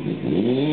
Mm-hmm.